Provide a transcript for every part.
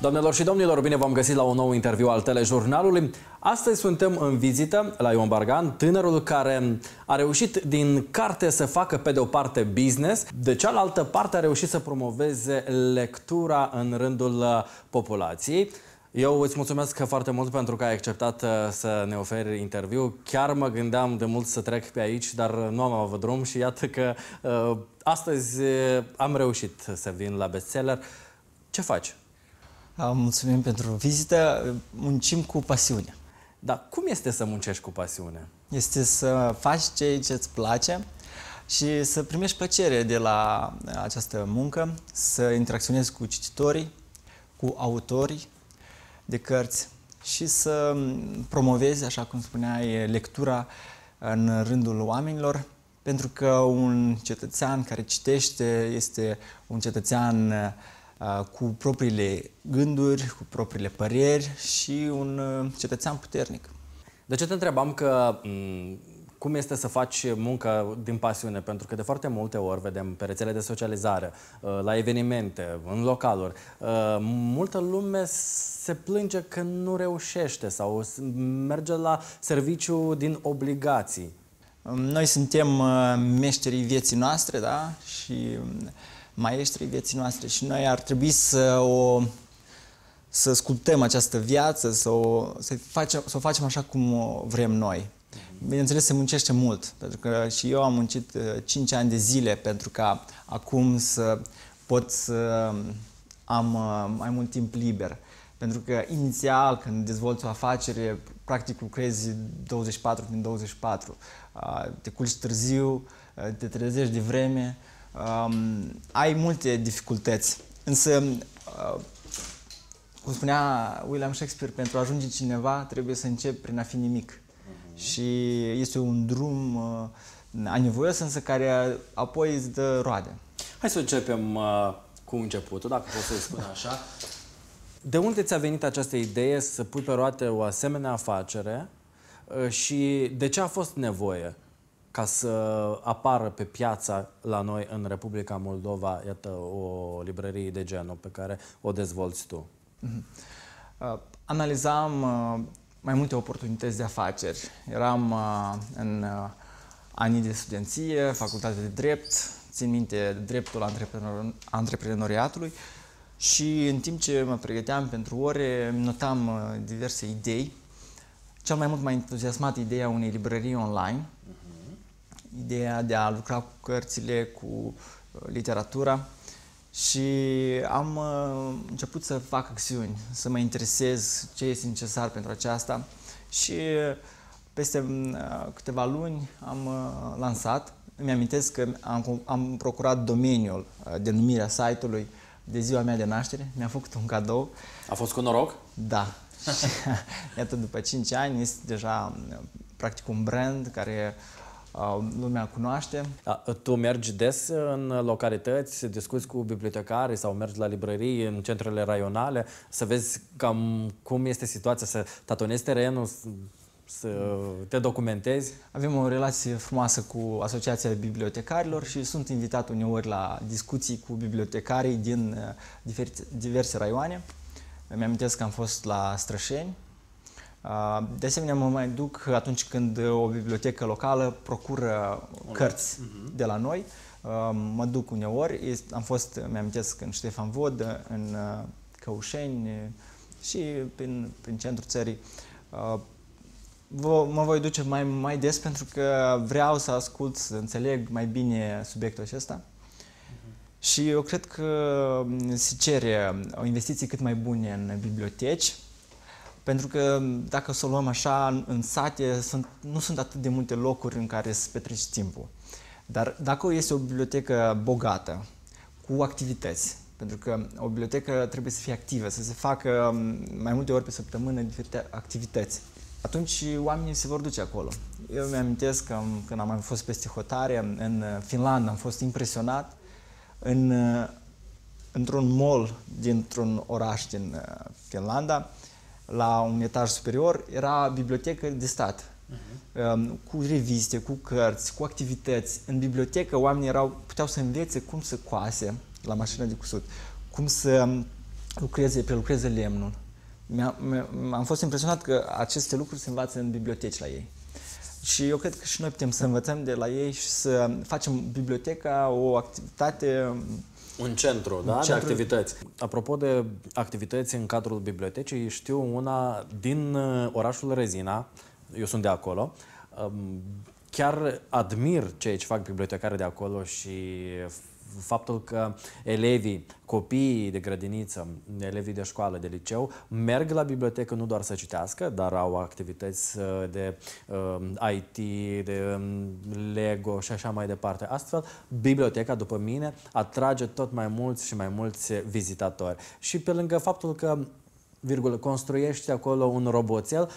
Doamnelor și domnilor, bine v-am găsit la un nou interviu al telejurnalului. Astăzi suntem în vizită la Ion Bargan, tânărul care a reușit din carte să facă pe de o parte business, de cealaltă parte a reușit să promoveze lectura în rândul uh, populației. Eu îți mulțumesc foarte mult pentru că ai acceptat uh, să ne oferi interviu. Chiar mă gândeam de mult să trec pe aici, dar nu am avut drum și iată că uh, astăzi am reușit să vin la bestseller. Ce faci? Mulțumim pentru vizită. Muncim cu pasiune. Dar cum este să muncești cu pasiune? Este să faci ceea ce îți place și să primești plăcere de la această muncă, să interacționezi cu cititorii, cu autorii de cărți și să promovezi, așa cum spuneai, lectura în rândul oamenilor, pentru că un cetățean care citește este un cetățean Uh, cu propriile gânduri, cu propriile păreri și un uh, cetățean puternic. De ce te întrebam că cum este să faci muncă din pasiune? Pentru că de foarte multe ori vedem pe rețele de socializare, uh, la evenimente, în localuri, multă lume se plânge că nu reușește sau merge la serviciu din obligații. Um, noi suntem meșterii vieții noastre, da? Și um, maestrii vieții noastre și noi ar trebui să o să sculptăm această viață, să o, să, facem, să o facem așa cum o vrem noi. Bineînțeles, se muncește mult, pentru că și eu am muncit 5 uh, ani de zile pentru ca acum să pot să am uh, mai mult timp liber. Pentru că inițial, când dezvolți o afacere, practic lucrezi 24 din 24. Uh, te culci târziu, te trezești de vreme, um, ai multe dificultăți. Însă, uh, cum spunea William Shakespeare, pentru a ajunge cineva trebuie să începi prin a fi nimic. Uh-huh. Și este un drum uh, anevoios, însă care apoi îți dă roade. Hai să începem uh, cu începutul, dacă pot să-i spun așa. De unde ți-a venit această idee să pui pe roate o asemenea afacere uh, și de ce a fost nevoie? Ca să apară pe piața la noi în Republica Moldova, iată, o librărie de genul pe care o dezvolți tu? Mm-hmm. Uh, analizam uh, mai multe oportunități de afaceri. Eram uh, în uh, anii de studenție, facultate de drept, țin minte dreptul antreprenor- antreprenoriatului și în timp ce mă pregăteam pentru ore, notam uh, diverse idei. Cel mai mult m-a entuziasmat ideea unei librării online, ideea de a lucra cu cărțile, cu uh, literatura și am uh, început să fac acțiuni, să mă interesez ce este necesar pentru aceasta și uh, peste câteva luni am lansat. Îmi amintesc că am, am procurat domeniul, denumirea site-ului de ziua mea de naștere. Mi-a făcut un cadou. A fost cu noroc? Da. Iată, după 5 ani este deja practic un brand care lumea cunoaște. Da, tu mergi des în localități, discuți cu bibliotecari sau mergi la librării în centrele raionale să vezi cam cum este situația, să tatonezi terenul, să te documentezi? Avem o relație frumoasă cu Asociația Bibliotecarilor și sunt invitat uneori la discuții cu bibliotecarii din uh, diverse raioane. Îmi amintesc că am fost la Strășeni, de asemenea, mă mai duc atunci când o bibliotecă locală procură cărți uh-huh. de la noi. Mă duc uneori, am fost, mi-amintesc, în Ștefan Vod, în Căușeni și prin, prin centrul țării. Mă voi duce mai, mai des pentru că vreau să ascult, să înțeleg mai bine subiectul acesta. Uh-huh. Și eu cred că se cere o investiție cât mai bune în biblioteci, pentru că dacă să o luăm așa, în sate sunt, nu sunt atât de multe locuri în care să petreci timpul. Dar dacă este o bibliotecă bogată, cu activități, pentru că o bibliotecă trebuie să fie activă, să se facă mai multe ori pe săptămână diferite activități. Atunci oamenii se vor duce acolo. Eu mi-amintesc că când am mai fost peste hotare, în Finlanda, am fost impresionat în, într-un mall dintr-un oraș din uh, Finlanda, la un etaj superior era bibliotecă de stat. Uh-huh. Cu reviste, cu cărți, cu activități. În bibliotecă oamenii erau, puteau să învețe cum să coase la mașina de cusut, cum să lucreze, prelucreze lemnul. am fost impresionat că aceste lucruri se învață în biblioteci la ei. Și eu cred că și noi putem să învățăm de la ei și să facem biblioteca o activitate un centru, da, un centru... de activități. Apropo de activități în cadrul bibliotecii, știu una din uh, orașul Rezina, eu sunt de acolo, um, chiar admir ceea ce fac bibliotecare de acolo și faptul că elevii, copiii de grădiniță, elevii de școală, de liceu, merg la bibliotecă nu doar să citească, dar au activități uh, de uh, IT, de um, Lego și așa mai departe. Astfel, biblioteca, după mine, atrage tot mai mulți și mai mulți vizitatori. Și pe lângă faptul că virgulă, construiești acolo un roboțel,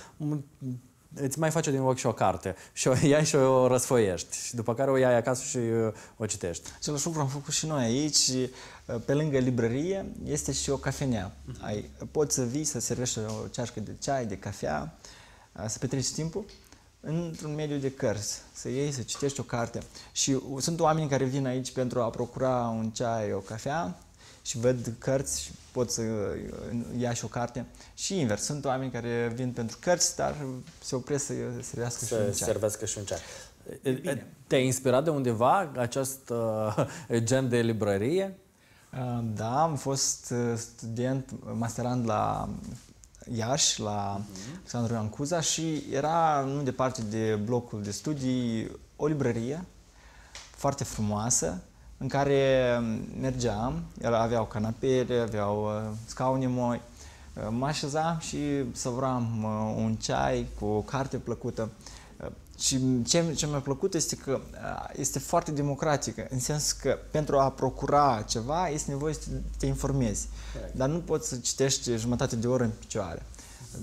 îți mai face din ochi și o carte și o iai și o răsfoiești și după care o iai acasă și uh, o citești. Același lucru am făcut și noi aici. Uh, pe lângă librărie este și o cafenea. Uh-huh. Ai, poți să vii să servești o ceașcă de ceai, de cafea, uh, să petreci timpul într-un mediu de cărți, să iei, să citești o carte. Și sunt oameni care vin aici pentru a procura un ceai, o cafea și văd cărți și pot să ia și o carte. Și invers, sunt oameni care vin pentru cărți, dar se opresc să servească să și un ceai. servească și un ceai. Te-ai inspirat de undeva acest uh, gen de librărie? Uh, da, am fost uh, student, masterand la Iași, la uh-huh. Alexandru Ancuza și era nu departe de blocul de studii o librărie foarte frumoasă, în care mergeam, aveau canapele, aveau uh, scaune moi, uh, mă așezam și săvram uh, un ceai cu o carte plăcută. Și ce, ce mi-a plăcut este că este foarte democratică, în sens că pentru a procura ceva este nevoie să te informezi. Correct. Dar nu poți să citești jumătate de oră în picioare.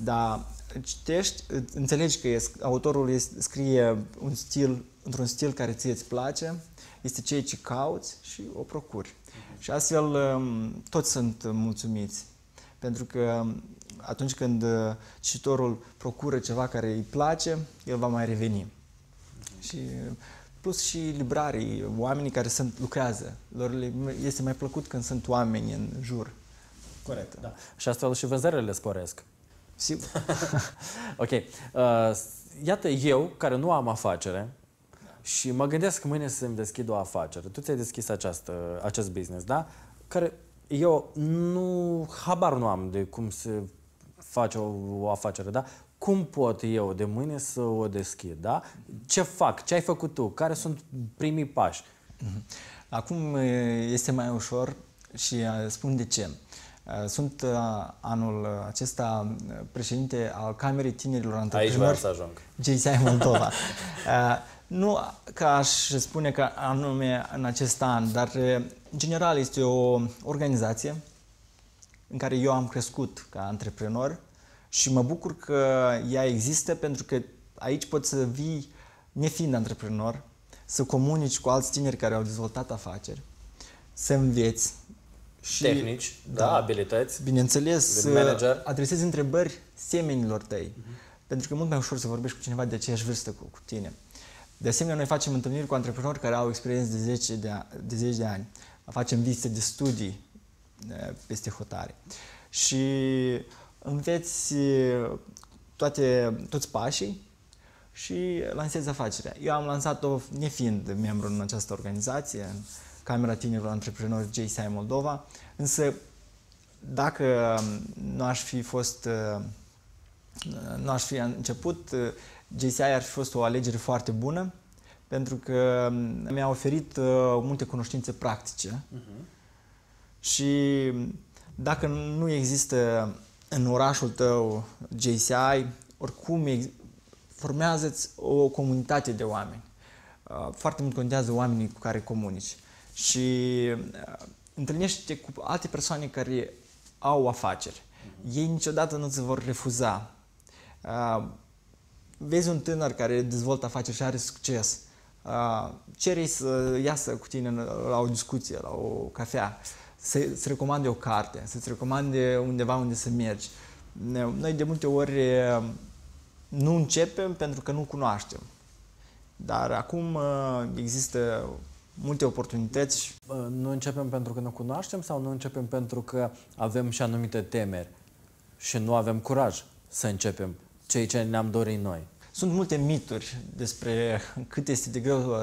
Dar citești, înțelegi că autorul este, scrie un stil, într-un stil care ție îți place, este ceea ce cauți și o procuri. Uh-huh. Și astfel um, toți sunt mulțumiți. Pentru că um, atunci când uh, cititorul procură ceva care îi place, el va mai reveni. Uh-huh. Și plus și librarii, oamenii care sunt, lucrează. Lor le este mai plăcut când sunt oameni în jur. Corect, da. Și astfel și vânzările sporesc. Sigur. ok. Uh, iată, eu, care nu am afacere, și mă gândesc mâine să-mi deschid o afacere. Tu ți-ai deschis această, acest business, da? Care eu nu, habar nu am de cum se face o, o afacere, da? Cum pot eu de mâine să o deschid, da? Ce fac? Ce ai făcut tu? Care sunt primii pași? Mhm. Acum este mai ușor și spun de ce. Sunt anul acesta președinte al Camerei Tinerilor Antreprenori. Aici vreau să ajung. GCI Moldova. Nu că aș spune că anume în acest an, dar în general este o organizație în care eu am crescut ca antreprenor și mă bucur că ea există pentru că aici poți să vii nefiind antreprenor, să comunici cu alți tineri care au dezvoltat afaceri, să înveți. Și, Tehnici, da, da abilități. Bineînțeles, să adresezi întrebări semenilor tăi. Uh-huh. Pentru că e mult mai ușor să vorbești cu cineva de aceeași vârstă cu, cu tine. De asemenea, noi facem întâlniri cu antreprenori care au experiență de 10 de, de, 10 de ani. Facem vizite de studii peste hotare. Și înveți toate, toți pașii și lansezi afacerea. Eu am lansat-o nefiind membru în această organizație, în Camera Tinerilor Antreprenori JCI Moldova, însă dacă nu aș fi fost nu aș fi început GCI ar fi fost o alegere foarte bună pentru că mi-a oferit uh, multe cunoștințe practice uh-huh. și dacă nu există în orașul tău JCI, oricum formează-ți o comunitate de oameni. Uh, foarte mult contează oamenii cu care comunici și uh, întâlnește cu alte persoane care au afaceri. Uh-huh. Ei niciodată nu ți vor refuza. Uh, vezi un tânăr care dezvoltă afaceri și are succes, uh, cere să iasă cu tine la o discuție, la o cafea, să-ți recomande o carte, să-ți recomande undeva unde să mergi. Noi de multe ori nu începem pentru că nu cunoaștem. Dar acum există multe oportunități. Nu începem pentru că ne cunoaștem sau nu începem pentru că avem și anumite temeri și nu avem curaj să începem cei ce ne-am dorit noi? Sunt multe mituri despre cât este de greu, uh,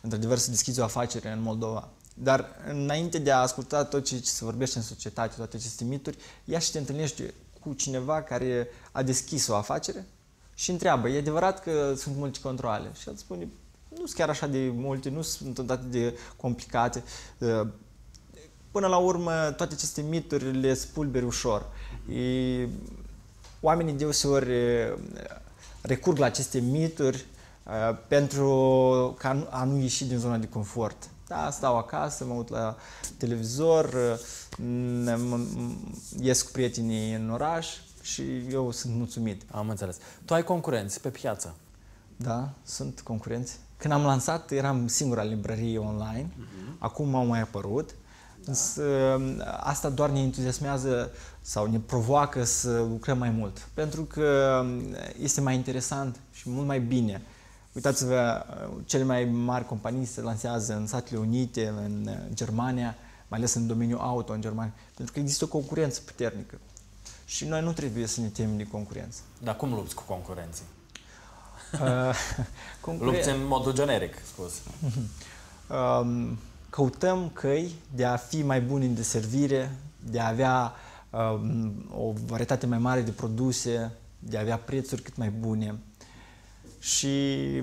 într-adevăr, să deschizi o afacere în Moldova. Dar înainte de a asculta tot ce se vorbește în societate, toate aceste mituri, ia și te întâlnești cu cineva care a deschis o afacere și întreabă, e adevărat că sunt multe controle? Și el spune, nu sunt chiar așa de multe, nu sunt atât de complicate. Uh, până la urmă, toate aceste mituri le spulberi ușor. E, oamenii deseori uh, recurg la aceste mituri uh, pentru ca a nu ieși din zona de confort. Da, stau acasă, mă uit la televizor, ies cu prietenii în oraș și eu sunt mulțumit. Am înțeles. Tu ai concurenți pe piață? Da, sunt concurenți. Când am lansat, eram singura librărie online. Uh-huh. Acum au mai apărut. Da. Însă, asta doar ne entuziasmează sau ne provoacă să lucrăm mai mult. Pentru că este mai interesant și mult mai bine. Uitați-vă, cele mai mari companii se lansează în Statele Unite, în Germania, mai ales în domeniul auto în Germania, pentru că există o concurență puternică. Și noi nu trebuie să ne temem de concurență. Dar cum lupți cu concurenții? Uh, concure... Lupți în modul generic spus. Um, căutăm căi de a fi mai buni în deservire, de a avea um, o varietate mai mare de produse, de a avea prețuri cât mai bune. Și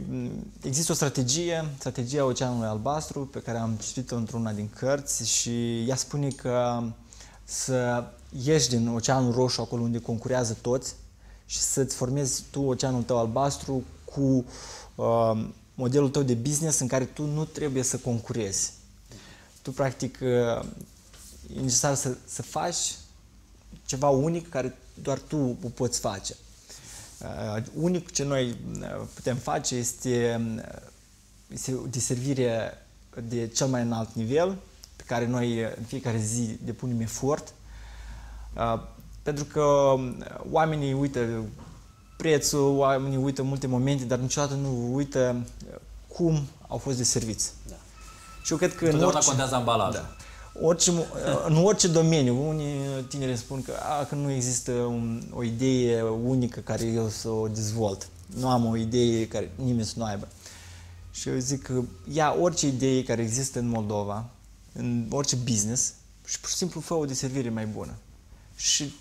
mm, există o strategie, strategia Oceanului Albastru, pe care am citit-o într-una din cărți și ea spune că să ieși din Oceanul Roșu, acolo unde concurează toți, și să-ți formezi tu oceanul tău albastru cu uh, modelul tău de business în care tu nu trebuie să concurezi. Tu, practic, uh, e necesar să, să faci ceva unic care doar tu o poți face. Uh, unic ce noi uh, putem face este, uh, este o deservire de cel mai înalt nivel, pe care noi în fiecare zi depunem efort, pentru că um, oamenii uită prețul, oamenii uită multe momente, dar niciodată nu uită cum au fost deserviți. Da. Și eu cred că în orice... contează ambalajul. Da orice, în orice domeniu, unii tineri spun că, a, că nu există un, o idee unică care eu să o dezvolt. Nu am o idee care nimeni să nu aibă. Și eu zic că ia orice idee care există în Moldova, în orice business, și pur și simplu fă o deservire mai bună. Și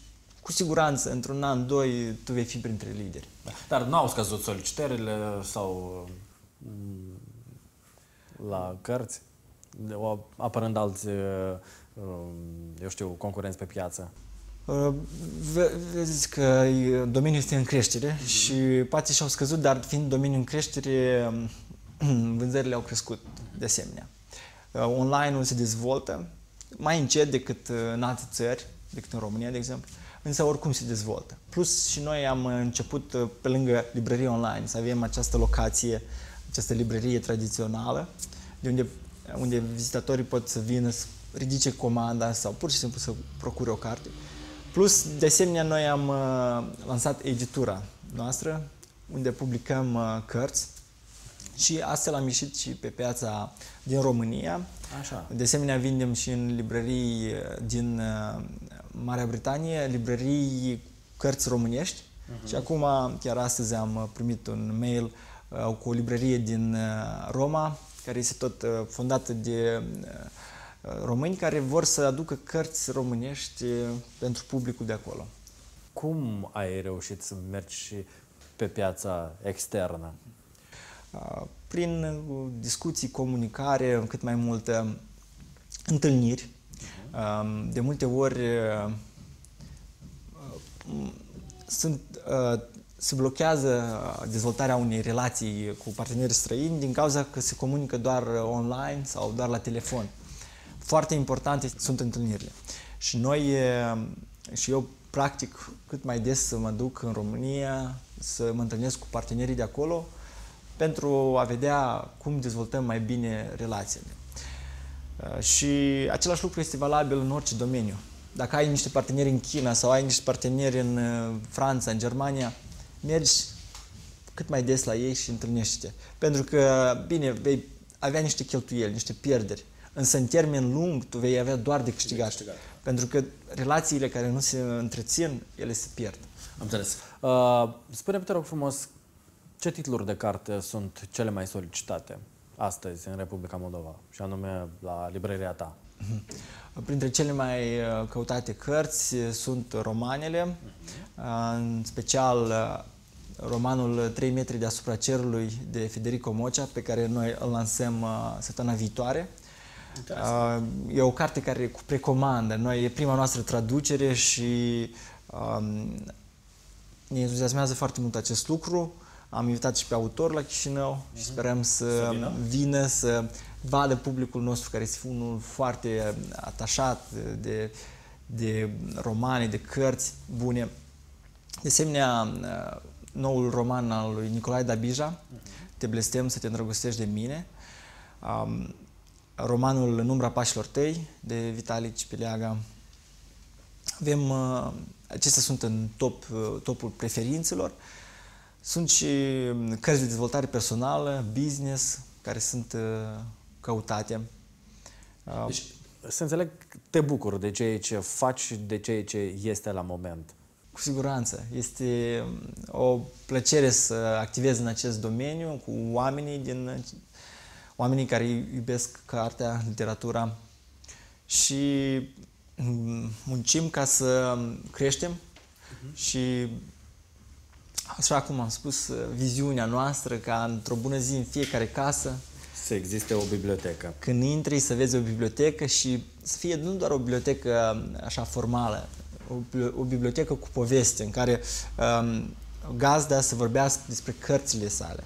cu siguranță, într-un an, doi, tu vei fi printre lideri. Da. Dar nu au scăzut solicitările sau mm, la cărți? Apărând alți, uh, um, eu știu, concurenți pe piață? Uh, vezi că domeniul este în creștere mm-hmm. și poate și-au scăzut, dar fiind domeniul în creștere, um, vânzările au crescut de asemenea. Uh, online-ul se dezvoltă mai încet decât în alte țări, decât în România, de exemplu, însă oricum se dezvoltă. Plus și noi am început, pe lângă librărie online, să avem această locație, această librărie tradițională, de unde unde vizitatorii pot să vină să ridice comanda sau pur și simplu să procure o carte. Plus, de asemenea, noi am uh, lansat editura noastră, unde publicăm uh, cărți și astfel am ieșit și pe piața din România. Așa. De asemenea, vindem și în librării uh, din uh, Marea Britanie, librării cărți românești. Uh-huh. Și acum, chiar astăzi am uh, primit un mail uh, cu o librărie din uh, Roma, care este tot uh, fondată de uh, români care vor să aducă cărți românești uh, pentru publicul de acolo. Cum ai reușit să mergi și pe piața externă? Prin discuții, comunicare, cât mai multe întâlniri. Um, de multe ori sunt se blochează dezvoltarea unei relații cu parteneri străini din cauza că se comunică doar online sau doar la telefon. Foarte importante sunt întâlnirile. Și noi, și eu practic cât mai des să mă duc în România, să mă întâlnesc cu partenerii de acolo pentru a vedea cum dezvoltăm mai bine relațiile. Și același lucru este valabil în orice domeniu. Dacă ai niște parteneri în China sau ai niște parteneri în Franța, în Germania, mergi cât mai des la ei și întâlnește Pentru că, bine, vei avea niște cheltuieli, niște pierderi. Însă în termen lung tu vei avea doar de câștigat. De câștigat. Pentru că relațiile care nu se întrețin, ele se pierd. Am înțeles. Uh, spune-mi, te rog frumos, ce titluri de carte sunt cele mai solicitate astăzi în Republica Moldova, și anume la librăria ta? Mhm. Printre cele mai uh, căutate cărți sunt romanele, în special uh, romanul 3 metri deasupra cerului de Federico Mocea, pe care noi îl lansăm uh, săptămâna viitoare. Interesant. E o carte care cu precomandă. Noi e prima noastră traducere și um, ne entuziasmează foarte mult acest lucru. Am invitat și pe autor la Chișinău și mhm. sperăm să, să vină? vină, să vadă publicul nostru care este unul foarte atașat de, de romane, de cărți bune. De asemenea, noul roman al lui Nicolae Dabija, Te blestem să te îndrăgostești de mine, um, romanul În umbra pașilor tăi, de Vitali Cipeleaga. Avem, uh, acestea sunt în top, uh, topul preferințelor. Sunt și um, cărți de dezvoltare personală, business, care sunt uh, căutate. Deci, să înțeleg, te bucur de ceea ce faci, de ceea ce este la moment. Cu siguranță. Este um, o plăcere să activez în acest domeniu cu oamenii din oamenii care iubesc cartea, literatura și um, muncim ca să creștem uh-huh. și așa cum am spus, viziunea noastră ca într-o bună zi în fiecare casă să existe o bibliotecă. Când intri să vezi o bibliotecă și să fie nu doar o bibliotecă um, așa formală, o, o bibliotecă cu poveste în care um, gazda să vorbească despre cărțile sale,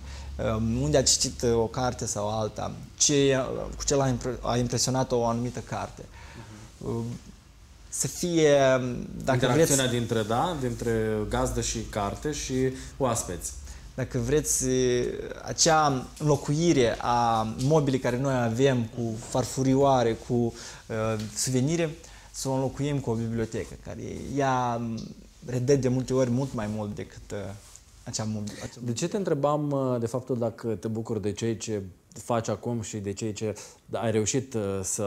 um, unde a citit o carte sau alta, ce, cu ce l-a a impresionat o anumită carte. Uh-huh. Să fie, um, dacă Interacțiunea vreți... dintre, da, dintre gazdă și carte și oaspeți dacă vreți, acea înlocuire a mobilii care noi avem cu farfurioare, cu uh, suvenire, să o înlocuim cu o bibliotecă, care ea redă de multe ori mult mai mult decât uh, acea mobilă. De ce te întrebam uh, de faptul dacă te bucuri de ceea ce faci acum și de ceea ce ai reușit uh, să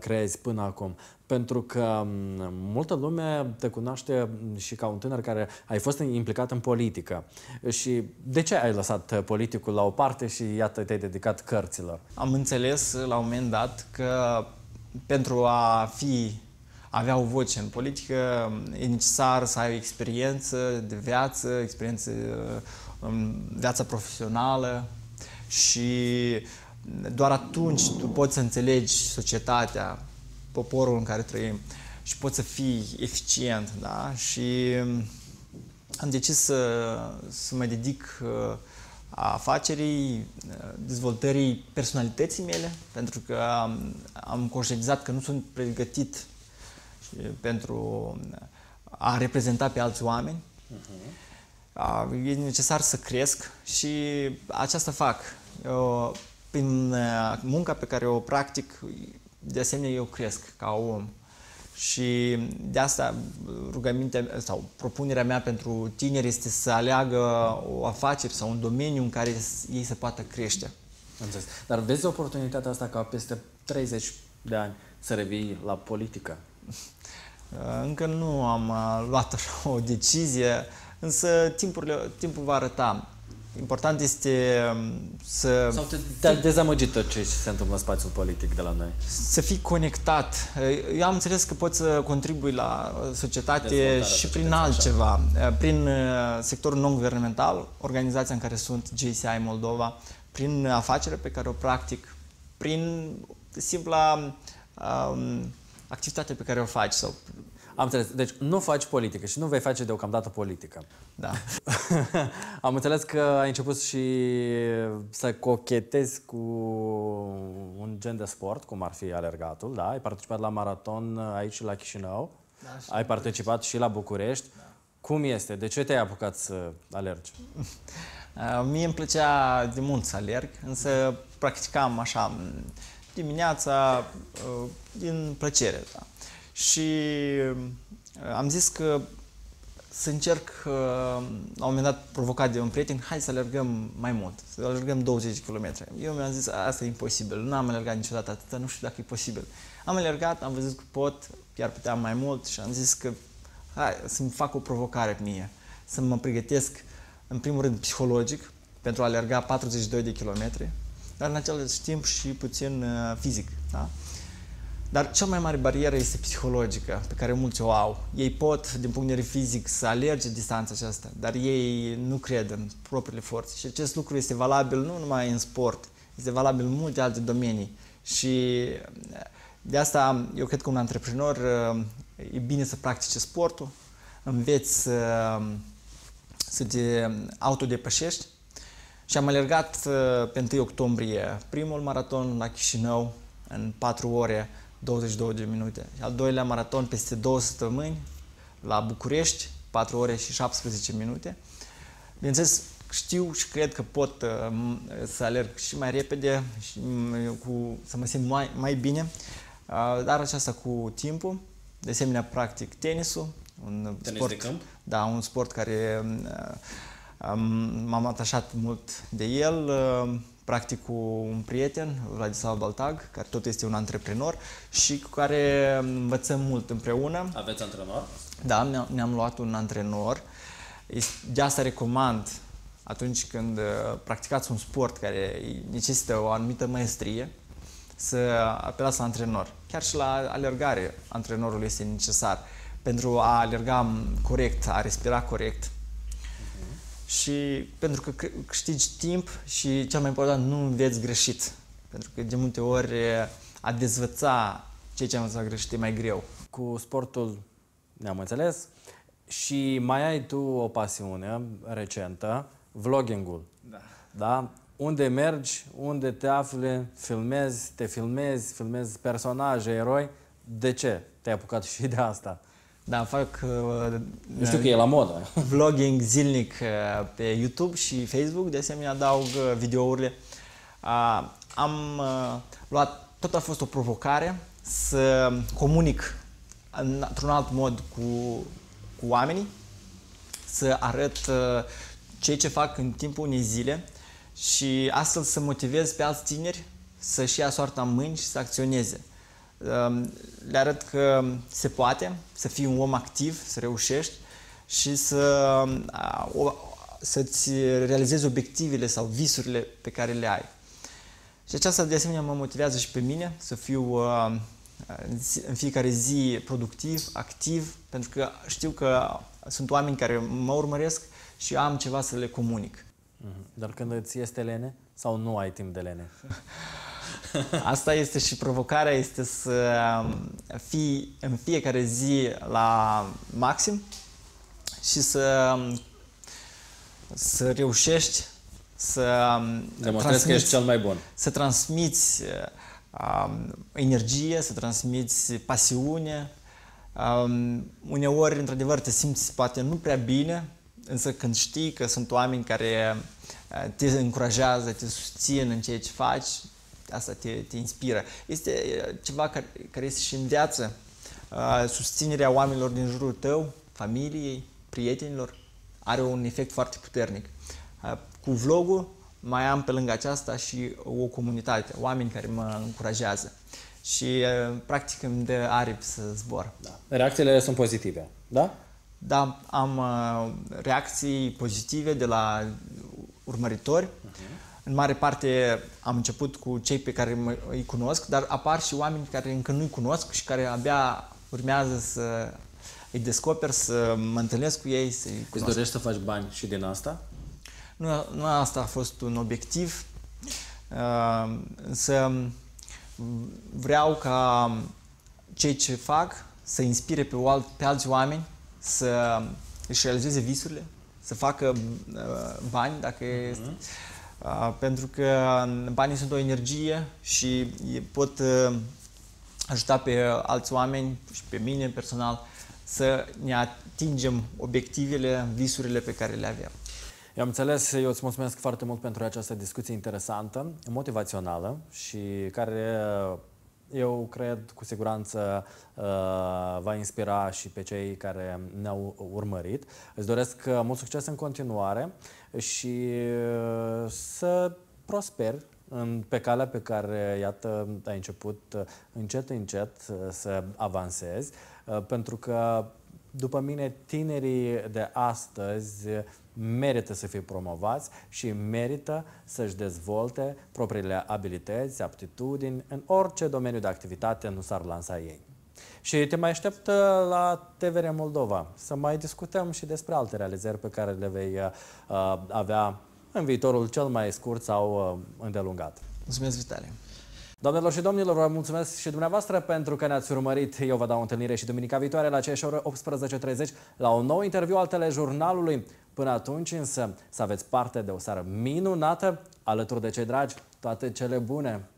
creezi până acum? Pentru că mm, multă lume te cunoaște și ca un tânăr care ai fost implicat în politică. Și de ce ai lăsat politicul la o parte și iată te-ai dedicat cărților? Am înțeles la un moment dat că pentru a fi avea o voce în politică, e necesar să ai o experiență de viață, experiență uh, în viața profesională și doar atunci tu poți să înțelegi societatea, poporul în care trăim și poți să fii eficient, da? Și um, am decis să, să mă dedic uh, a afacerii, uh, dezvoltării personalității mele, pentru că am, am conștientizat că nu sunt pregătit pentru a reprezenta pe alți oameni. Uh-huh. E necesar să cresc și aceasta fac. Eu, prin munca pe care o practic, de asemenea eu cresc ca om. Și de asta rugămintea sau propunerea mea pentru tineri este să aleagă o afacere sau un domeniu în care ei să poată crește. Înțeles. Dar vezi oportunitatea asta ca peste 30 de ani să revii la politică? Uh, încă nu am uh, luat așa o decizie, însă timpul, timpul va arăta. Important este um, să... Sau te, te-a dezamăgit tot ce se întâmplă în spațiul politic de la noi? Să fii conectat. Eu am înțeles că poți să contribui la societate și prin altceva. Așa. Prin uh, sectorul non-guvernamental, organizația în care sunt JCI Moldova, prin afacerea pe care o practic, prin simpla um, activitatea pe care o faci sau am înțeles. Deci nu faci politică și nu vei face deocamdată politică. Da. Am înțeles că ai început și să cochetezi cu un gen de sport, cum ar fi alergatul, da? Ai participat la maraton aici la Chișinău. Da, și ai participat și la București. Da. Cum este? De ce te-ai apucat să alergi? Mie îmi plăcea de mult să alerg, însă practicam așa dimineața din plăcere. Da. Și uh, am zis că să încerc, uh, la un moment dat provocat de un prieten, hai să alergăm mai mult, să alergăm 20 km. Eu mi-am zis, asta e imposibil, nu am alergat niciodată atâta, nu știu dacă e posibil. Am alergat, am văzut că pot, chiar puteam mai mult și am zis că hai să-mi fac o provocare mie, să mă pregătesc în primul rând psihologic pentru a alerga 42 de kilometri, dar în același timp și puțin uh, fizic. Da? Dar cea mai mare barieră este psihologică, pe care mulți o au. Ei pot, din punct de vedere fizic, să alerge distanța aceasta, dar ei nu cred în propriile forțe. Și acest lucru este valabil nu numai în sport, este valabil în multe alte domenii. Și de asta eu cred că un antreprenor e bine să practice sportul, înveți să, să te autodepășești. Și am alergat pe 1 octombrie primul maraton la Chișinău în 4 ore 22 de minute. Al doilea maraton peste două săptămâni la București, 4 ore și 17 minute. Bineînțeles, știu și cred că pot uh, să alerg și mai repede și uh, cu, să mă simt mai, mai bine, uh, dar aceasta cu timpul. De asemenea, practic tenisul, un Tenis sport, de câmp? Da, un sport care uh, m-am atașat mult de el. Uh, practic cu un prieten, Vladislav Baltag, care tot este un antreprenor și cu care învățăm mult împreună. Aveți antrenor? Da, ne-am luat un antrenor. De asta recomand atunci când uh, practicați un sport care necesită o anumită maestrie, să apelați la antrenor. Chiar și la alergare, antrenorul este necesar pentru a alerga corect, a respira corect, și pentru că câștigi timp și cel mai important nu înveți greșit. Pentru că de multe ori a dezvăța ceea ce am învățat greșit e mai greu. Cu sportul ne-am înțeles și mai ai tu o pasiune recentă, vloggingul. Da. Da? Unde mergi, unde te afli, filmezi, te filmezi, filmezi personaje, eroi. De ce te-ai apucat și de asta? Da, fac uh, Eu știu că e la modă. vlogging zilnic uh, pe YouTube și Facebook, de asemenea adaug uh, videourile. Uh, am uh, luat, tot a fost o provocare să comunic într-un alt mod cu, cu oamenii, să arăt uh, ceea ce fac în timpul unei zile și astfel să motivez pe alți tineri să-și ia soarta în mâini și să acționeze le arăt că se poate să fii un om activ, să reușești și să, să-ți realizezi obiectivele sau visurile pe care le ai. Și aceasta de asemenea mă motivează și pe mine să fiu în fiecare zi productiv, activ, pentru că știu că sunt oameni care mă urmăresc și am ceva să le comunic. Mhm. Dar când îți este lene sau nu ai timp de lene? Asta este și provocarea, este să fii în fiecare zi la maxim și să, să reușești să Demonstrezi că ești cel mai bun. Să transmiți um, energie, să transmiți pasiune. Um, uneori, într-adevăr, te simți poate nu prea bine, însă când știi că sunt oameni care uh, te încurajează, te susțin în ceea ce faci, asta te, te inspiră. Este ceva care, care este și în viață. Susținerea oamenilor din jurul tău, familiei, prietenilor, are un efect foarte puternic. Cu vlogul mai am pe lângă aceasta și o comunitate, oameni care mă încurajează. Și practic îmi dă aripi să zbor. Da. Reacțiile sunt pozitive, da? Da, am reacții pozitive de la urmăritori. Uh-huh în mare parte am început cu cei pe care mă, îi cunosc, dar apar și oameni care încă nu-i cunosc și care abia urmează să îi descoper, să mă întâlnesc cu ei, să-i cunosc. Îți dorești să faci bani și din asta? Nu, nu asta a fost un obiectiv, uh, însă vreau ca cei ce fac să inspire pe, alt, pe alți oameni să își realizeze visurile, să facă uh, bani dacă uh-huh. este pentru că banii sunt o energie și pot ajuta pe alți oameni și pe mine personal să ne atingem obiectivele, visurile pe care le avem. Eu am înțeles, eu îți mulțumesc foarte mult pentru această discuție interesantă, motivațională și care eu cred cu siguranță uh, va inspira și pe cei care ne-au urmărit. Îți doresc uh, mult succes în continuare și uh, să prosper în, pe calea pe care, iată, ai început încet, încet să avansezi, pentru că după mine, tinerii de astăzi merită să fie promovați și merită să-și dezvolte propriile abilități, aptitudini în orice domeniu de activitate nu s-ar lansa ei. Și te mai aștept la TVR Moldova să mai discutăm și despre alte realizări pe care le vei uh, avea în viitorul cel mai scurt sau uh, îndelungat. Mulțumesc, Vitalie! Doamnelor și domnilor, vă mulțumesc și dumneavoastră pentru că ne-ați urmărit. Eu vă dau întâlnire și duminica viitoare la aceeași oră 18.30 la un nou interviu al telejurnalului. Până atunci însă să aveți parte de o seară minunată alături de cei dragi. Toate cele bune!